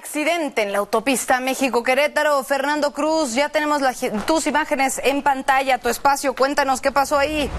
accidente en la autopista México-Querétaro. Fernando Cruz, ya tenemos tus imágenes en pantalla, tu espacio. Cuéntanos qué pasó ahí.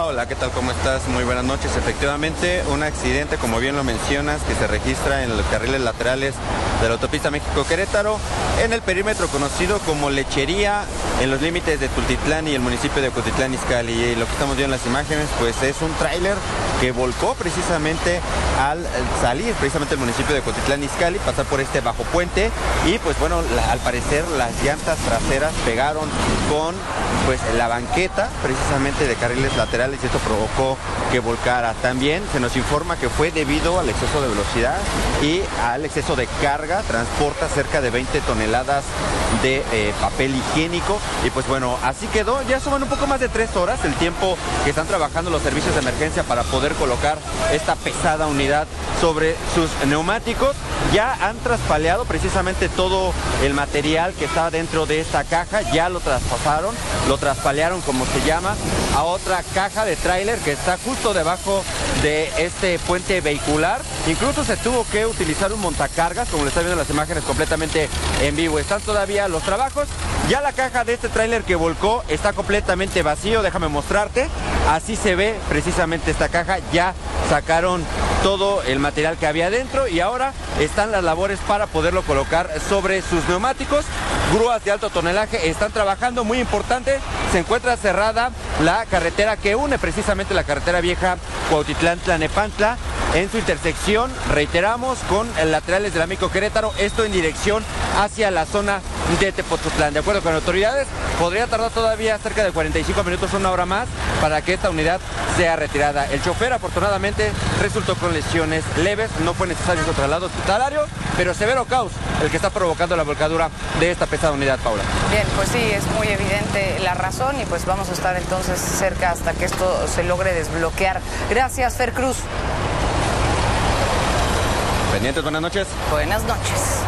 Hola, ¿qué tal? ¿Cómo estás? Muy buenas noches. Efectivamente, un accidente, como bien lo mencionas, que se registra en los carriles laterales de la autopista México-Querétaro, en el perímetro conocido como Lechería, en los límites de Tultitlán y el municipio de Cotitlán Izcalli. Y lo que estamos viendo en las imágenes, pues es un tráiler que volcó precisamente al salir precisamente del municipio de Cotitlán Izcalli, pasar por este bajo puente y pues bueno, al parecer las llantas traseras pegaron con pues la banqueta precisamente de carriles laterales y esto provocó que volcara. También se nos informa que fue debido al exceso de velocidad y al exceso de carga, transporta cerca de 20 toneladas de eh, papel higiénico y pues bueno, así quedó, ya suman un poco más de tres horas el tiempo que están trabajando los servicios de emergencia para poder colocar esta pesada unidad sobre sus neumáticos. Ya han traspaleado precisamente todo el material que estaba dentro de esta caja, ya lo traspasaron, lo traspalearon como se llama, a otra caja de tráiler que está justo debajo de este puente vehicular. Incluso se tuvo que utilizar un montacargas, como lo está viendo en las imágenes completamente en vivo. Están todavía los trabajos. Ya la caja de este tráiler que volcó está completamente vacío, déjame mostrarte. Así se ve precisamente esta caja. Ya sacaron todo el material que había dentro y ahora están las labores para poderlo colocar sobre sus neumáticos. Grúas de alto tonelaje están trabajando, muy importante, se encuentra cerrada la carretera que une precisamente la carretera vieja Cuautitlán-Tlanepantla en su intersección, reiteramos, con laterales del amigo Querétaro, esto en dirección hacia la zona de Tepozotlán. De acuerdo con autoridades, podría tardar todavía cerca de 45 minutos, una hora más, para que esta unidad sea retirada. El chofer afortunadamente resultó con lesiones leves, no fue necesario su traslado hospitalario, pero severo caos el que está provocando la volcadura de esta pesada unidad, Paula. Bien, pues sí, es muy evidente la razón y pues vamos a estar entonces cerca hasta que esto se logre desbloquear. Gracias, Fer Cruz. Pendientes, buenas noches. Buenas noches.